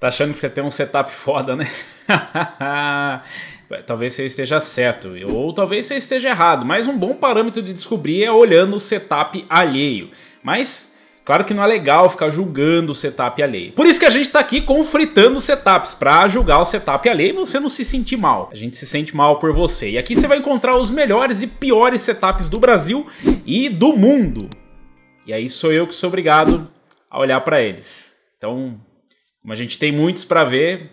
Tá achando que você tem um setup foda, né? talvez você esteja certo, ou talvez você esteja errado, mas um bom parâmetro de descobrir é olhando o setup alheio. Mas Claro que não é legal ficar julgando o setup alheio. Por isso que a gente tá aqui confritando setups, para julgar o setup alheio e você não se sentir mal. A gente se sente mal por você. E aqui você vai encontrar os melhores e piores setups do Brasil e do mundo. E aí sou eu que sou obrigado a olhar para eles. Então, como a gente tem muitos para ver,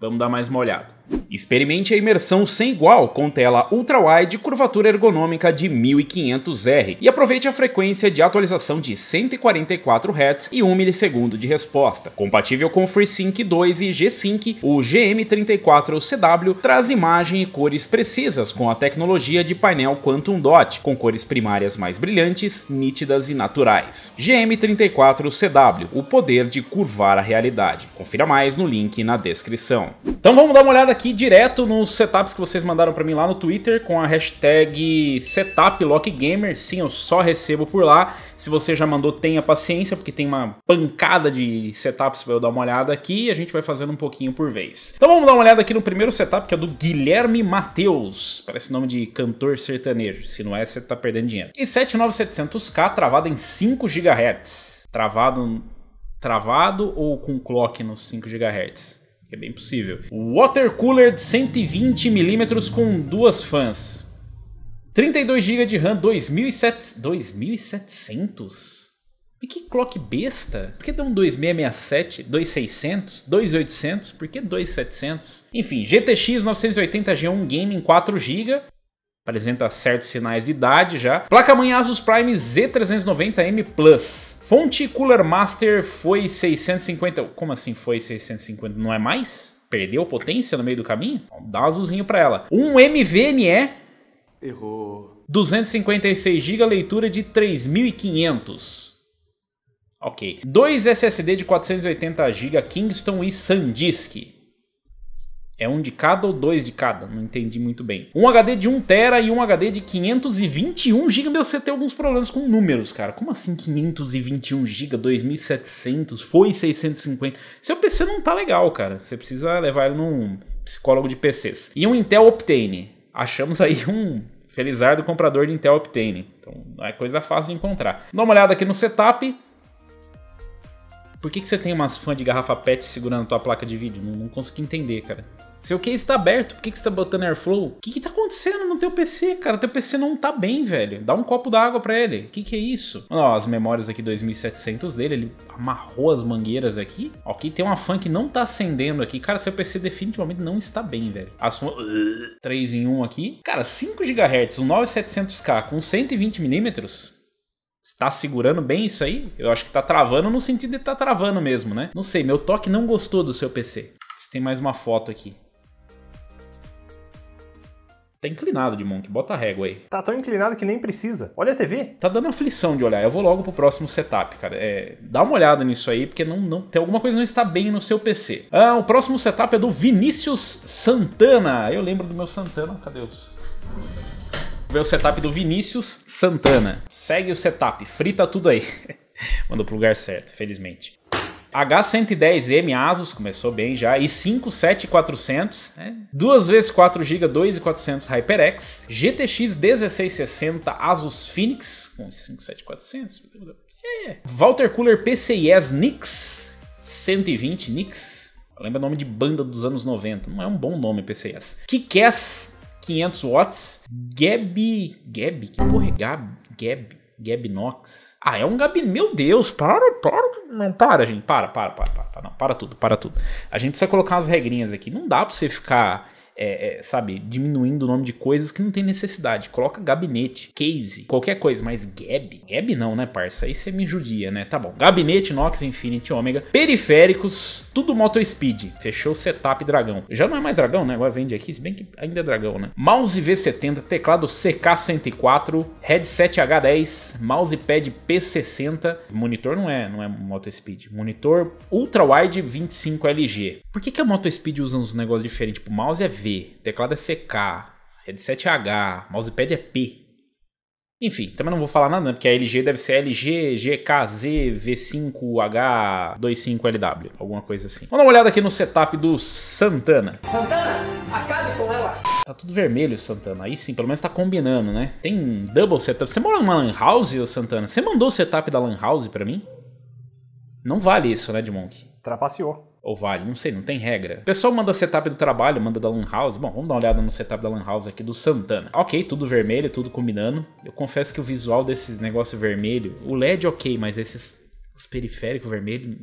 vamos dar mais uma olhada. Experimente a imersão sem igual com tela ultra-wide curvatura ergonômica de 1500R e aproveite a frequência de atualização de 144 Hz e 1 ms de resposta. Compatível com FreeSync 2 e G-Sync, o GM34CW traz imagem e cores precisas com a tecnologia de painel Quantum Dot, com cores primárias mais brilhantes, nítidas e naturais. GM34CW, o poder de curvar a realidade. Confira mais no link na descrição. Então vamos dar uma olhada aqui direto nos setups que vocês mandaram para mim lá no Twitter com a hashtag SetupLockGamer. Sim, eu só recebo por lá. Se você já mandou, tenha paciência, porque tem uma pancada de setups para eu dar uma olhada aqui e a gente vai fazendo um pouquinho por vez. Então vamos dar uma olhada aqui no primeiro setup, que é do Guilherme Mateus. Parece nome de cantor sertanejo. Se não é, você tá perdendo dinheiro. E 79700K travado em 5 GHz. Travado travado ou com clock nos 5 GHz? É bem possível. Water cooler de 120mm com duas fãs. 32 GB de RAM, 2700. 2700? E que clock besta? Por que dá um 2667, 2600, 2800? Por que 2700? Enfim, GTX 980 G1 Gaming 4 GB. Apresenta certos sinais de idade já. Placa-mãe Asus Prime Z390M Plus. Fonte Cooler Master foi 650. Como assim foi 650? Não é mais? Perdeu potência no meio do caminho? Dá um azulzinho pra ela. Um MVNE. Errou. 256 GB, leitura de 3500. Ok. Dois SSD de 480 GB Kingston e SanDisk. É um de cada ou dois de cada? Não entendi muito bem. Um HD de 1TB e um HD de 521GB. Meu, você tem alguns problemas com números, cara. Como assim 521GB, 2700, foi 650? Seu PC não tá legal, cara. Você precisa levar ele num psicólogo de PCs. E um Intel Optane. Achamos aí um felizardo comprador de Intel Optane. Então não é coisa fácil de encontrar. Dá uma olhada aqui no setup. Por que, que você tem umas fãs de garrafa PET segurando tua placa de vídeo? Não, não consegui entender, cara. Seu case está aberto, por que, que você tá botando airflow? O que, que tá acontecendo no teu PC, cara? Teu PC não tá bem, velho. Dá um copo d'água para ele. O que, que é isso? Ó, as memórias aqui 2700 dele, ele amarrou as mangueiras aqui. Ok, tem uma fan que não tá acendendo aqui. Cara, seu PC definitivamente não está bem, velho. As fan... 3 em 1 aqui. Cara, 5 GHz, um 9700K com 120mm. Está segurando bem isso aí? Eu acho que tá travando no sentido de tá travando mesmo, né? Não sei, meu toque não gostou do seu PC. Você tem mais uma foto aqui. Tá inclinado de monte, bota a régua aí. Tá tão inclinado que nem precisa. Olha a TV. Tá dando aflição de olhar. Eu vou logo pro próximo setup, cara. É, dá uma olhada nisso aí, porque não, não tem alguma coisa não está bem no seu PC. Ah, o próximo setup é do Vinícius Santana. Eu lembro do meu Santana. Cadê os? Ver o setup do Vinícius Santana. Segue o setup, frita tudo aí. Mandou pro lugar certo, felizmente. H110M Asus, começou bem já, e 57400, né? 2 vezes 4 GB, 2400 HyperX, GTX 1660 Asus Phoenix, com 57400, é. Walter Cooler PCIe Nix 120, Nix, lembra o nome de banda dos anos 90, não é um bom nome PCIe. Kickass 500 watts. Gab. Gab? Que porra é Gab? Gab? Gab Nox. Ah, é um gabinete. Meu Deus, para, para. Não, para, gente. Para, para, para, para. Não, para tudo, para tudo. A gente precisa colocar umas regrinhas aqui. Não dá pra você ficar é, é, sabe, diminuindo o nome de coisas que não tem necessidade. Coloca gabinete, case, qualquer coisa, mas Gab? Gab não, né, parça? Aí você me judia, né? Tá bom. Gabinete, Nox, Infinity, Omega, periféricos, tudo Moto Speed. Fechou setup dragão. Já não é mais dragão, né? Agora vende aqui, se bem que ainda é dragão, né? Mouse V70, teclado CK104, headset H10, mousepad P60, monitor não é, não é Moto Speed, monitor ultra wide 25 LG. Por que que a Moto Speed usa uns negócios diferentes? Tipo, mouse é V, teclado é CK, headset é H, mousepad é P. Enfim, também não vou falar nada, né? porque a LG deve ser LG GKZ V5H25LW, alguma coisa assim. Vamos dar uma olhada aqui no setup do Santana. Santana, acabe com ela! Tá tudo vermelho, Santana. Aí sim, pelo menos tá combinando, né? Tem double setup. Você mora numa lan house, Santana? Você mandou o setup da lan house pra mim? Não vale isso, né, de Monk? Trapaceou. Ou vale, não sei, não tem regra. O pessoal manda setup do trabalho, manda da Lan House. Bom, vamos dar uma olhada no setup da Lan House aqui do Santana. Ok, tudo vermelho, tudo combinando. Eu confesso que o visual desses negócio vermelho, o LED ok, mas esses periféricos vermelhos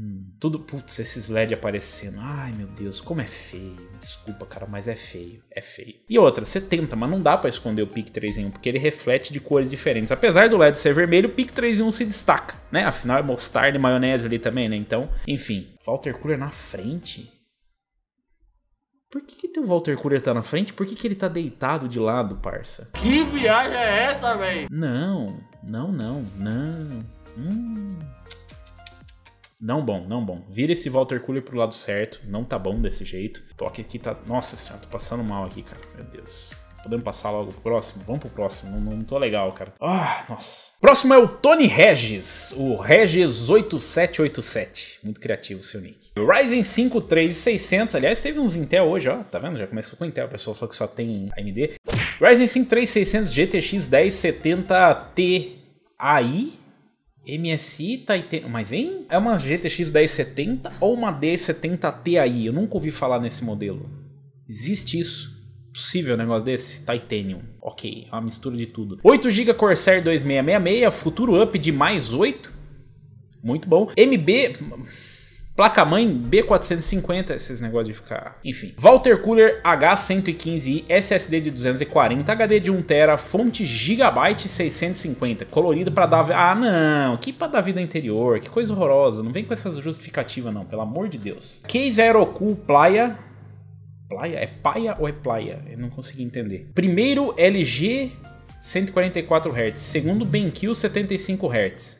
Hum, tudo, putz, esses LED aparecendo. Ai, meu Deus, como é feio. Desculpa, cara, mas é feio. É feio. E outra, você tenta, mas não dá para esconder o PIC 3 em 1, porque ele reflete de cores diferentes. Apesar do LED ser vermelho, o PIC 3 em 1 se destaca, né? Afinal é mostarda e maionese ali também, né? Então, enfim. Walter Cooler na frente? Por que, que teu Walter Cooler tá na frente? Por que, que ele tá deitado de lado, parça? Que viagem é essa, velho? Não, não, não, não. Hum. Não bom, não bom. Vira esse Walter Cooler pro lado certo. Não tá bom desse jeito. Toque aqui tá. Nossa senhora, tô passando mal aqui, cara. Meu Deus. Podemos passar logo pro próximo? Vamos pro próximo. Não, não tô legal, cara. Ah, nossa. Próximo é o Tony Regis. O Regis 8787. Muito criativo seu nick. Ryzen 5 3600. Aliás, teve uns Intel hoje, ó. Tá vendo? Já começou com Intel. O pessoal falou que só tem AMD. Ryzen 5 3600 GTX 1070 Ti. MSI Titan, tá mas hein? É uma GTX 1070 ou uma 1070 Ti? Eu nunca ouvi falar nesse modelo. Existe isso? Possível um negócio desse? Titanium. Ok, é uma mistura de tudo. 8 GB Corsair 2666, futuro up de mais 8. Muito bom. MB Placa-mãe B450, esses negócios de ficar... Enfim. Walter Cooler H115i, SSD de 240, HD de 1TB, fonte Gigabyte 650, colorido para dar... Ah, não, que para dar vida interior, que coisa horrorosa. Não vem com essas justificativas não, pelo amor de Deus. Case Aerocool Playa... Playa? É paia ou é playa? Eu não consegui entender. Primeiro LG 144 Hz, segundo BenQ 75 Hz.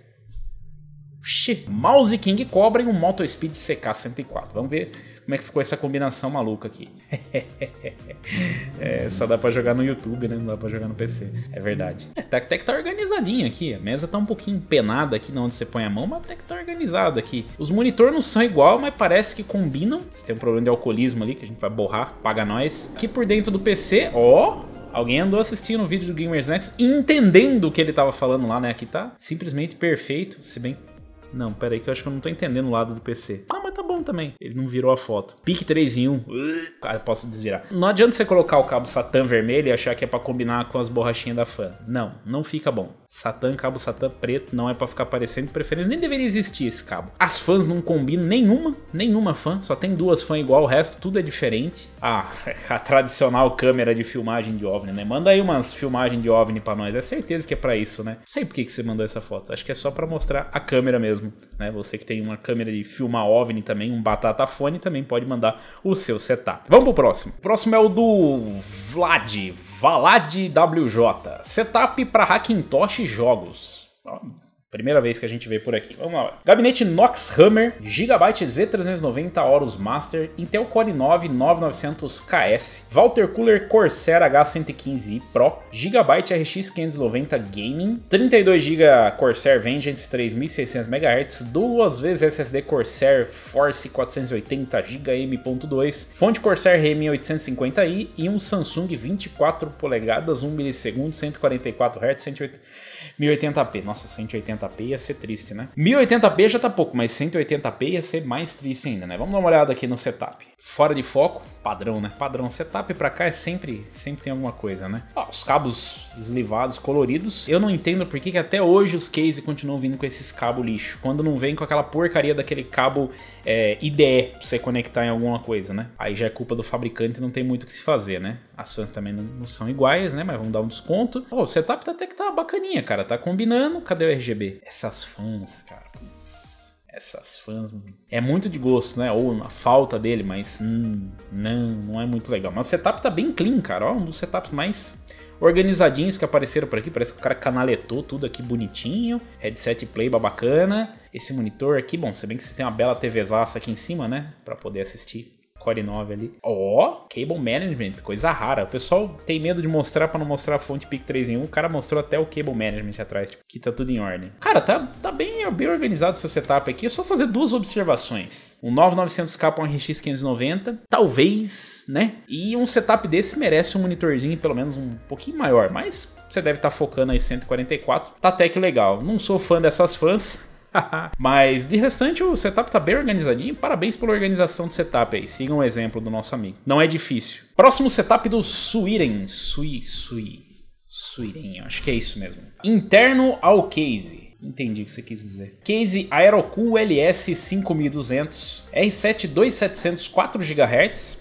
Oxi, Mouse King Cobra e um Moto Speed CK104. Vamos ver como é que ficou essa combinação maluca aqui. é, só dá pra jogar no YouTube, né? Não dá pra jogar no PC. É verdade. É, até que tá organizadinho aqui. A mesa tá um pouquinho empenada aqui onde você põe a mão, mas até que tá organizado aqui. Os monitores não são igual, mas parece que combinam. Se tem um problema de alcoolismo ali, que a gente vai borrar, paga nós. Aqui por dentro do PC, ó, Alguém andou assistindo o vídeo do Gamers Next entendendo o que ele tava falando lá, né? Aqui tá simplesmente perfeito, se bem não, pera aí que eu acho que eu não tô entendendo o lado do PC. Não, mas tá bom também. Ele não virou a foto. Pique 3 em 1. Ah, posso desvirar. Não adianta você colocar o cabo Satan vermelho e achar que é para combinar com as borrachinhas da fã. Não, não fica bom. Satan, cabo Satan preto, não é para ficar aparecendo, preferência nem deveria existir esse cabo. As fãs não combinam nenhuma, nenhuma fã, só tem duas fãs igual, o resto tudo é diferente. Ah, a tradicional câmera de filmagem de OVNI, né? Manda aí umas filmagens de OVNI para nós, é certeza que é para isso, né? Não sei por que, que você mandou essa foto, acho que é só para mostrar a câmera mesmo, né? Você que tem uma câmera de filmar OVNI também, um batata fone, também pode mandar o seu setup. Vamos pro próximo. O próximo é o do Vlad, Valad WJ. Setup para Hackintosh jogos. Primeira vez que a gente vê por aqui. Vamos lá. Gabinete Nox Hammer, Gigabyte Z390 Horus Master, Intel Core 9 9900KS, Walter Cooler Corsair H115i Pro, Gigabyte RX 590 Gaming, 32GB Corsair Vengeance 3600 MHz, duas vezes SSD Corsair Force 480GB M.2, fonte Corsair RM 850i e um Samsung 24 polegadas 1 ms 144 Hz 180 1080p. Nossa, 180p ia ser triste, né? 1080p já tá pouco, mas 180p ia ser mais triste ainda, né? Vamos dar uma olhada aqui no setup. Fora de foco, padrão, né? Padrão. Setup pra cá é sempre, sempre tem alguma coisa, né? Ó, os cabos eslivados, coloridos. Eu não entendo por que, até hoje os case continuam vindo com esses cabos lixo. Quando não vem com aquela porcaria daquele cabo é, IDE pra você conectar em alguma coisa, né? Aí já é culpa do fabricante não tem muito o que se fazer, né? As fãs também não, são iguais, né? Mas vamos dar um desconto. Ó, o setup tá até que tá bacaninha, cara. Tá combinando. Cadê o RGB? Essas fãs, cara. Putz, essas fãs. É muito de gosto, né? Ou a falta dele, mas hum, não, não é muito legal. Mas o setup tá bem clean, cara. Ó, um dos setups mais organizadinhos que apareceram por aqui. Parece que o cara canaletou tudo aqui bonitinho. Headset play bacana. Esse monitor aqui, bom, se bem que você tem uma bela TVzaça aqui em cima, né? Pra poder assistir Core 9 ali. Ó, oh, Cable Management, coisa rara. O pessoal tem medo de mostrar para não mostrar a fonte PIC 3 em 1. O cara mostrou até o Cable Management atrás, tipo, que tá tudo em ordem. Cara, tá, tá bem, bem organizado o seu setup aqui. É só fazer duas observações. Um 9900K para um RX 590, talvez, né? E um setup desse merece um monitorzinho pelo menos um pouquinho maior, mas você deve estar tá focando aí 144. Tá até que legal. Não sou fã dessas fãs, Mas de restante o setup tá bem organizadinho. Parabéns pela organização do setup aí. Sigam o exemplo do nosso amigo. Não é difícil. Próximo setup do Sweden. Sui, Sui. Sweden, acho que é isso mesmo. Interno ao case. Entendi o que você quis dizer. Case Aerocool LS 5200, R7 2700 4 GHz,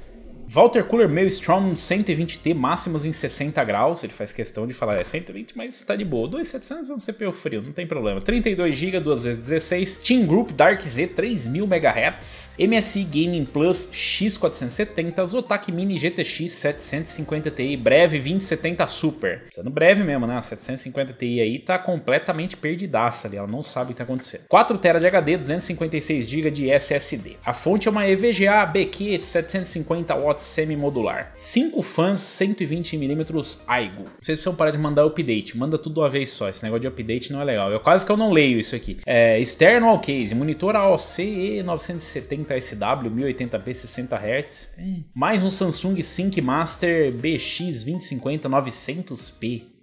Walter Cooler Maelstrom 120T máximos em 60 graus. Ele faz questão de falar, é 120, mas tá de boa. 2700 é um CPU frio, não tem problema. 32 GB, 2x16. Team Group Dark Z 3000 MHz. MSI Gaming Plus X470. Zotac Mini GTX 750 Ti. Breve 2070 Super. Sendo breve mesmo, né? A 750 Ti aí tá completamente perdidaça ali. Ela não sabe o que tá acontecendo. 4TB de HD, 256 GB de SSD. A fonte é uma EVGA BQ 750 watts semi-modular. 5 fãs 120mm Aigo. Vocês precisam parar de mandar update, manda tudo uma vez só. Esse negócio de update não é legal. Eu quase que eu não leio isso aqui. É, external case, monitor AOC E970SW 1080p 60Hz. É. Mais um Samsung Sync Master BX 2050 900p.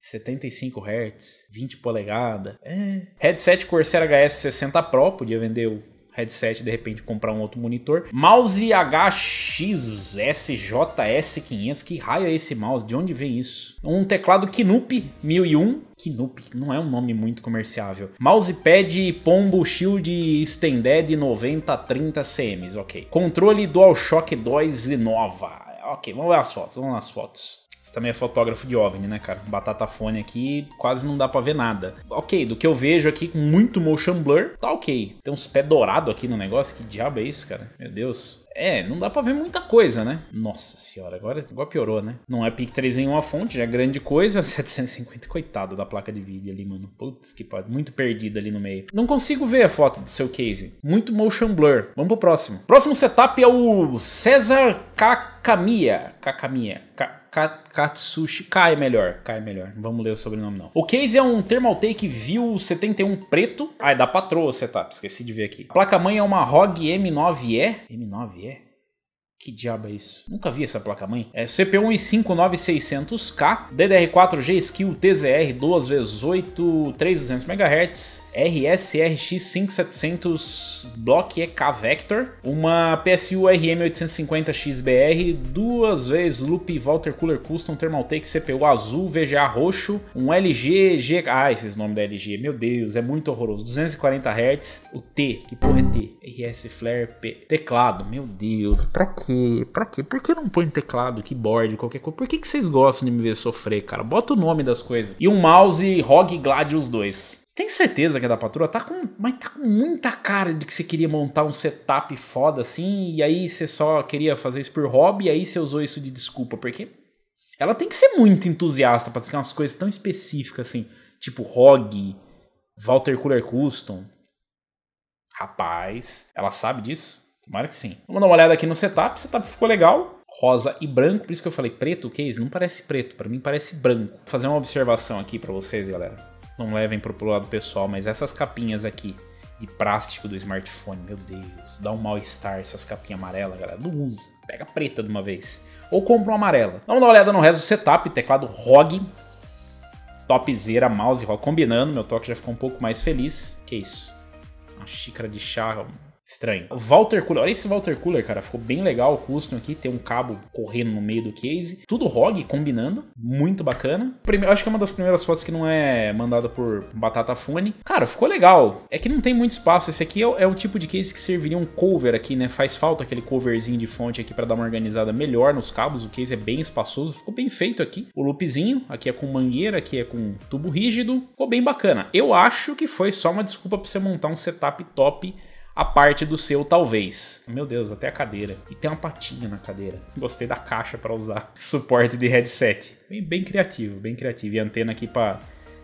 75 Hz, 20 polegadas. É. Headset Corsair HS 60 Pro, podia vender o headset de repente comprar um outro monitor. Mouse HXSJS500, que raio é esse mouse? De onde vem isso? Um teclado Kinup 1001, Kinup, não é um nome muito comerciável. Mousepad Pombo Shield Extended 9030 cm, ok. Controle DualShock 2 Nova. Ok, vamos ver as fotos, vamos nas fotos. Você também é fotógrafo de OVNI, né, cara? Batata fone aqui, quase não dá pra ver nada. Ok, do que eu vejo aqui, muito motion blur, tá ok. Tem uns pés dourados aqui no negócio, que diabo é isso, cara? Meu Deus. É, não dá pra ver muita coisa, né? Nossa senhora, agora, agora piorou, né? Não é PIC 3 em uma fonte, já é grande coisa. 750, coitado da placa de vídeo ali, mano. Putz, que pode. Muito perdida ali no meio. Não consigo ver a foto do seu case. Muito motion blur. Vamos pro próximo. Próximo setup é o César Kakamiya. Kakamiya. Ka Katsushi. É melhor. K é melhor. Não vamos ler o sobrenome, não. O case é um Thermaltake View 71 preto. Ah, é da patroa o setup. Esqueci de ver aqui. A placa-mãe é uma ROG M9E. M9E? Que diabo é isso? Nunca vi essa placa-mãe. É CPU i5 9600K, DDR4G Skill TZR 2x8 3200 MHz, RSRX 5700 Block EK Vector, uma PSU RM850XBR, duas vezes Loop Walter Cooler Custom Thermaltake CPU azul, VGA roxo, um LG G... Ah, esses nomes da LG, meu Deus, é muito horroroso. 240 Hz, o T, que porra é T? RS Flare P. Teclado, meu Deus, pra quê? Pra quê? Por que não põe teclado, keyboard, qualquer coisa? Por que, que vocês gostam de me ver sofrer, cara? Bota o nome das coisas. E um mouse ROG Gladius 2. Você tem certeza que é da patroa? Tá com, mas tá com muita cara de que você queria montar um setup foda assim, e aí você só queria fazer isso por hobby, e aí você usou isso de desculpa, porque ela tem que ser muito entusiasta pra ficar umas coisas tão específicas assim, tipo ROG, Walter Cooler Custom, Rapaz, ela sabe disso? Tomara que sim. Vamos dar uma olhada aqui no setup. O setup ficou legal. Rosa e branco, por isso que eu falei preto, o case não parece preto, para mim parece branco. Vou fazer uma observação aqui para vocês, galera. Não levem pro lado pessoal, mas essas capinhas aqui de plástico do smartphone, meu Deus, dá um mal-estar essas capinhas amarelas, galera. Não usa, pega preta de uma vez. Ou compra uma amarela. Vamos dar uma olhada no resto do setup, teclado ROG, topzera, mouse ROG, combinando, meu toque já ficou um pouco mais feliz. Que isso? uma xícara de chá estranho. Walter Cooler, olha esse Walter Cooler, cara, ficou bem legal o custom aqui, tem um cabo correndo no meio do case, tudo ROG combinando, muito bacana. Primeiro, acho que é uma das primeiras fotos que não é mandada por Batata Fone. Cara, ficou legal. É que não tem muito espaço, esse aqui é, é o tipo de case que serviria um cover aqui, né? Faz falta aquele coverzinho de fonte aqui para dar uma organizada melhor nos cabos, o case é bem espaçoso, ficou bem feito aqui. O loopzinho, aqui é com mangueira, aqui é com tubo rígido, ficou bem bacana. Eu acho que foi só uma desculpa para você montar um setup top a parte do seu talvez. Meu Deus, até a cadeira. E tem uma patinha na cadeira. Gostei da caixa para usar suporte de headset. Bem, bem, criativo, bem criativo. E antena aqui para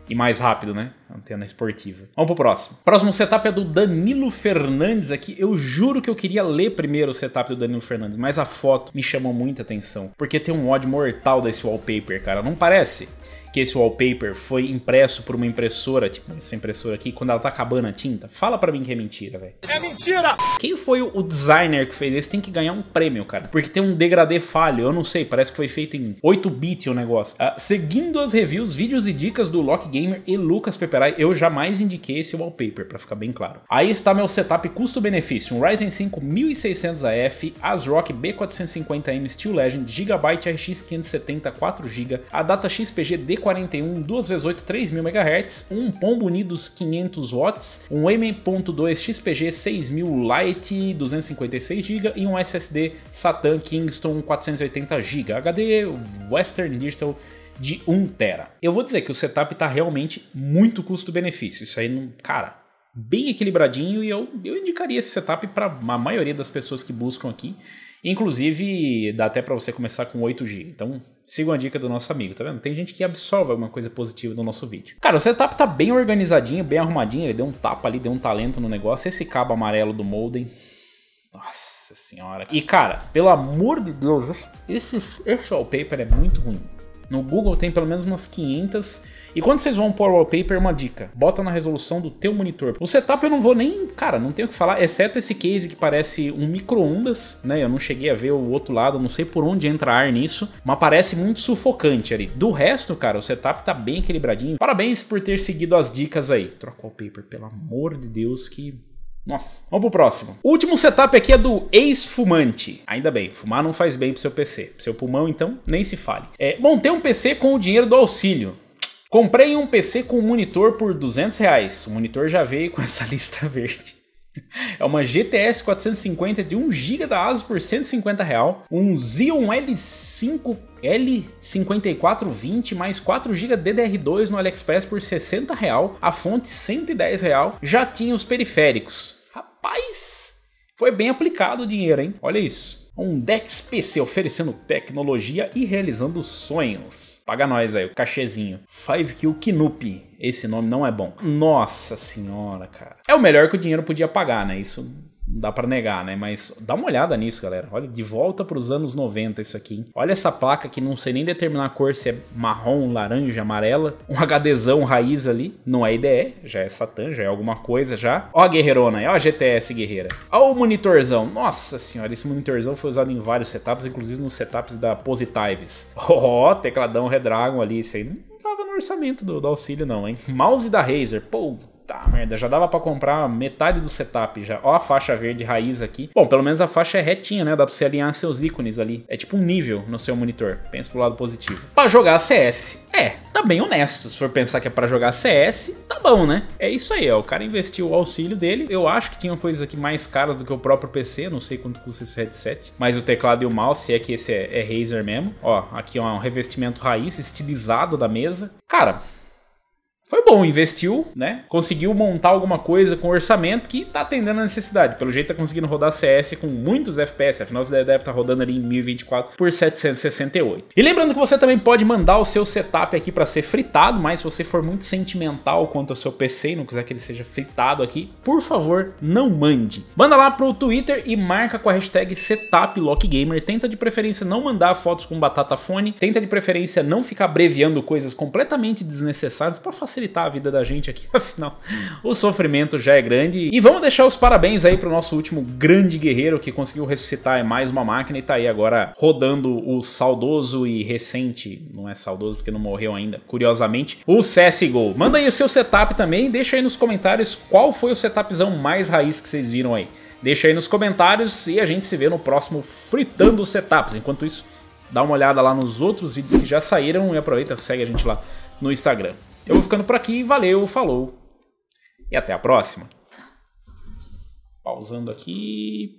e mais rápido, né? Antena esportiva. Vamos pro próximo. Próximo setup é do Danilo Fernandes aqui. Eu juro que eu queria ler primeiro o setup do Danilo Fernandes, mas a foto me chamou muita atenção. Porque tem um mod mortal desse wallpaper, cara. Não parece? Que esse wallpaper foi impresso por uma impressora, tipo essa impressora aqui, quando ela tá acabando a tinta? Fala pra mim que é mentira, velho. É mentira! Quem foi o designer que fez esse tem que ganhar um prêmio, cara. Porque tem um degradê falho, eu não sei, parece que foi feito em 8 bits o negócio. Uh, seguindo as reviews, vídeos e dicas do Lock Gamer e Lucas Peperai, eu jamais indiquei esse wallpaper, pra ficar bem claro. Aí está meu setup custo-benefício, um Ryzen 5 1600AF, ASRock B450M Steel Legend, Gigabyte RX 570 4GB, a data XPG D41 2x8 3000 MHz, um Pombo Unidos 500 watts, um M.2 XPG 6000 Lite 256GB e um SSD Satan Kingston 480GB, HD Western Digital de 1TB. Eu vou dizer que o setup tá realmente muito custo-benefício. Isso aí, não, cara, bem equilibradinho e eu, eu indicaria esse setup para a maioria das pessoas que buscam aqui. Inclusive, dá até para você começar com 8 GB. Então, sigam a dica do nosso amigo, tá vendo? Tem gente que absorve alguma coisa positiva do nosso vídeo. Cara, o setup tá bem organizadinho, bem arrumadinho. Ele deu um tapa ali, deu um talento no negócio. Esse cabo amarelo do Molden. Nossa senhora. E, cara, pelo amor de Deus, esse, esse wallpaper é muito ruim. No Google tem pelo menos umas 500. E quando vocês vão pôr wallpaper, uma dica: bota na resolução do teu monitor. O setup eu não vou nem, cara, não tenho o que falar, exceto esse case que parece um micro-ondas, né? Eu não cheguei a ver o outro lado, não sei por onde entra ar nisso, mas parece muito sufocante ali. Do resto, cara, o setup tá bem equilibradinho. Parabéns por ter seguido as dicas aí. Troca o wallpaper, pelo amor de Deus, que nossa, vamos pro próximo. O último setup aqui é do ex-fumante. Ainda bem, fumar não faz bem pro seu PC. Seu pulmão, então, nem se fale. É, montei um PC com o dinheiro do auxílio. Comprei um PC com monitor por 200 reais. O monitor já veio com essa lista verde. É uma GTS 450 de 1GB da ASUS por 150 real, um Xeon L5 L5420 mais 4GB DDR2 no AliExpress por 60 real, a fonte 110 real, já tinha os periféricos. Rapaz, foi bem aplicado o dinheiro, hein? Olha isso. Um Dex PC oferecendo tecnologia e realizando sonhos. Paga nós aí, o cachezinho. 5Q Kinup. Esse nome não é bom. Nossa senhora, cara. É o melhor que o dinheiro podia pagar, né? Isso dá para negar, né? Mas dá uma olhada nisso, galera. Olha, de volta para os anos 90 isso aqui. Hein? Olha essa placa que não sei nem determinar a cor, se é marrom, laranja, amarela. Um HDzão raiz ali. Não é IDE, já é Satan, já é alguma coisa já. Ó a guerreirona aí, ó a GTS guerreira. Ó o monitorzão. Nossa senhora, esse monitorzão foi usado em vários setups, inclusive nos setups da Positives. Ó, oh, tecladão Redragon ali, isso aí não tava no orçamento do, do auxílio não, hein? Mouse da Razer, pô, Tá, merda, já dava para comprar metade do setup já. Ó a faixa verde raiz aqui. Bom, pelo menos a faixa é retinha, né? Dá pra você alinhar seus ícones ali. É tipo um nível no seu monitor. Pensa pro lado positivo. Para jogar CS. É, tá bem honesto. Se for pensar que é para jogar CS, tá bom, né? É isso aí, ó. O cara investiu o auxílio dele. Eu acho que tinha coisas aqui mais caras do que o próprio PC. Não sei quanto custa esse headset. Mas o teclado e o mouse, se é que esse é, é Razer mesmo. Ó, aqui ó, um revestimento raiz, estilizado da mesa. Cara, foi bom, investiu, né? Conseguiu montar alguma coisa com orçamento que tá atendendo a necessidade. Pelo jeito tá conseguindo rodar CS com muitos FPS, afinal você deve estar tá rodando ali em 1024 por 768. E lembrando que você também pode mandar o seu setup aqui para ser fritado, mas se você for muito sentimental quanto ao seu PC e não quiser que ele seja fritado aqui, por favor, não mande. Manda lá pro Twitter e marca com a hashtag SetupLockGamer. Tenta de preferência não mandar fotos com batata fone, tenta de preferência não ficar abreviando coisas completamente desnecessárias para facilitar facilitar a vida da gente aqui, afinal, o sofrimento já é grande. E vamos deixar os parabéns aí pro nosso último grande guerreiro que conseguiu ressuscitar mais uma máquina e tá aí agora rodando o saudoso e recente, não é saudoso porque não morreu ainda, curiosamente, o CSGO. Manda aí o seu setup também, deixa aí nos comentários qual foi o setupzão mais raiz que vocês viram aí. Deixa aí nos comentários e a gente se vê no próximo Fritando Setups. Enquanto isso, dá uma olhada lá nos outros vídeos que já saíram e aproveita, segue a gente lá no Instagram. Eu vou ficando por aqui, valeu, falou e até a próxima. Pausando aqui.